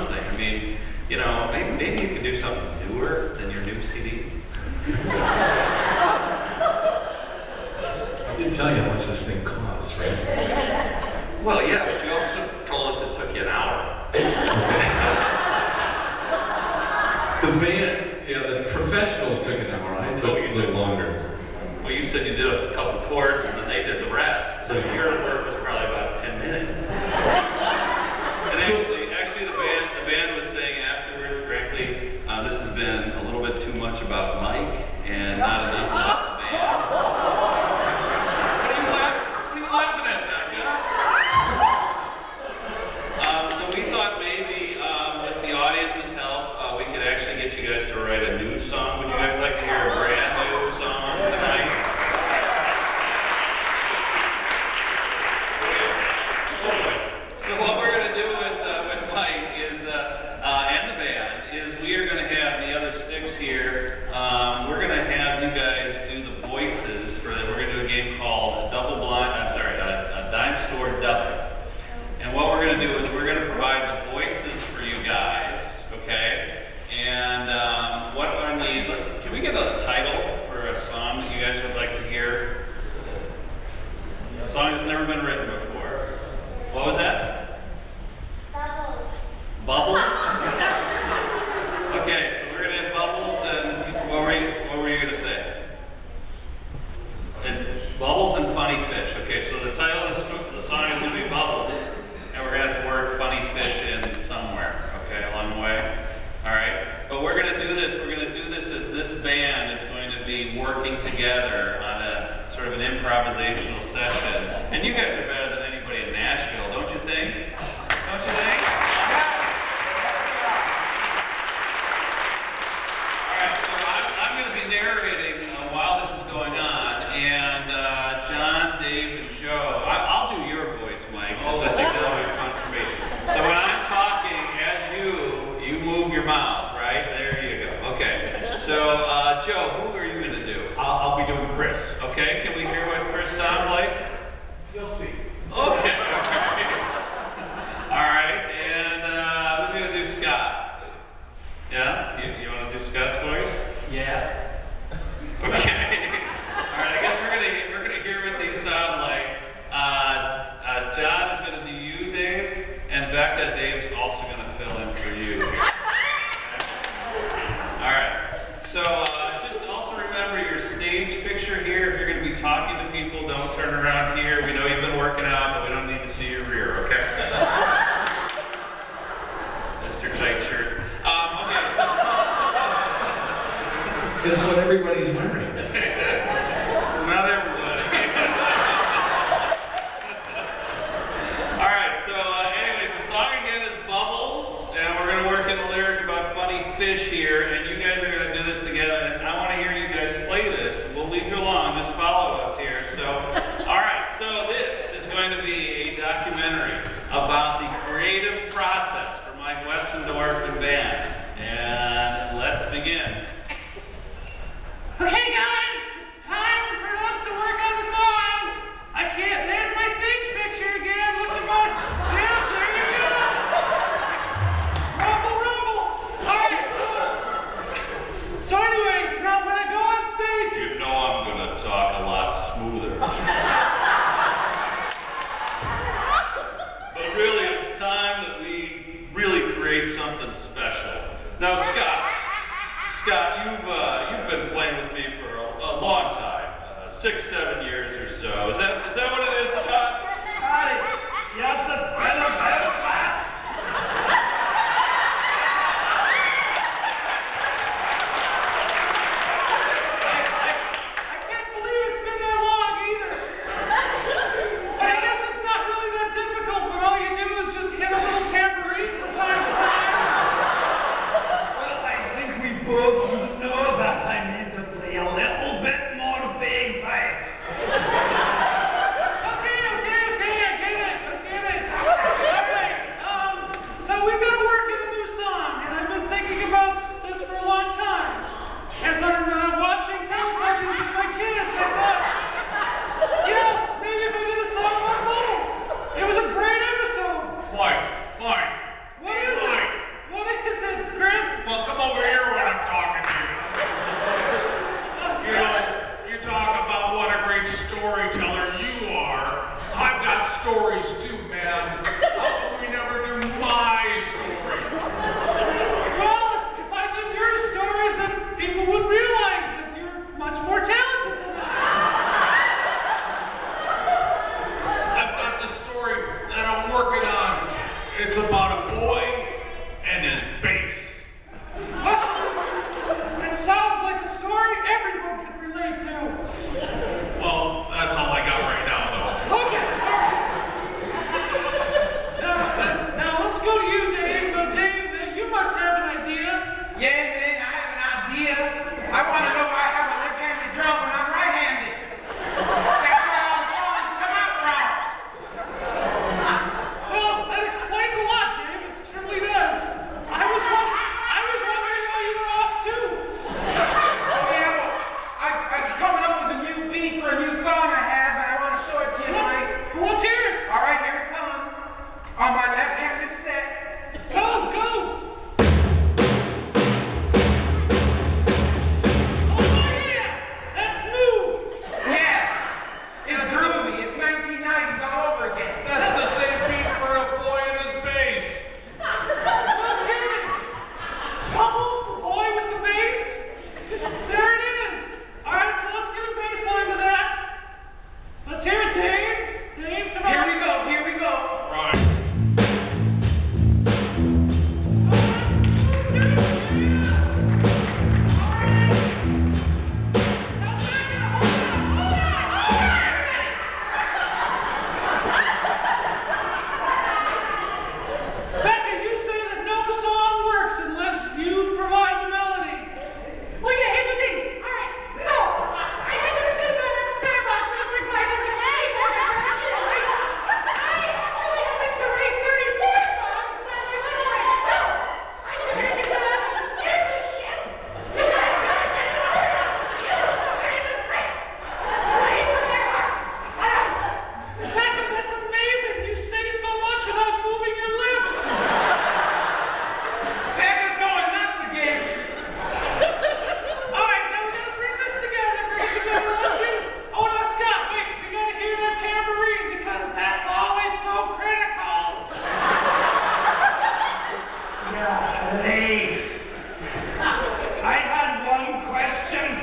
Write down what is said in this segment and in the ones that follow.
something. I mean, you know, maybe, maybe you can do something newer than your new CD. I didn't tell you how much this thing costs, right? Well, yeah, but you also told us it took you an hour. the band, the professionals took an hour. I took a little longer. Well, you said you did a couple chords, and then they did the rest. So you're Bubbles? okay, so we're going to have bubbles and what were you, what were you going to say? And bubbles and funny fish. Okay, so the title of the song is going to be Bubbles, and we're going to have the word funny fish in somewhere, okay, along the way. All right, but we're going to do this, we're going to do this as this band is going to be working together on a sort of an improvisational session.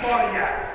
For you.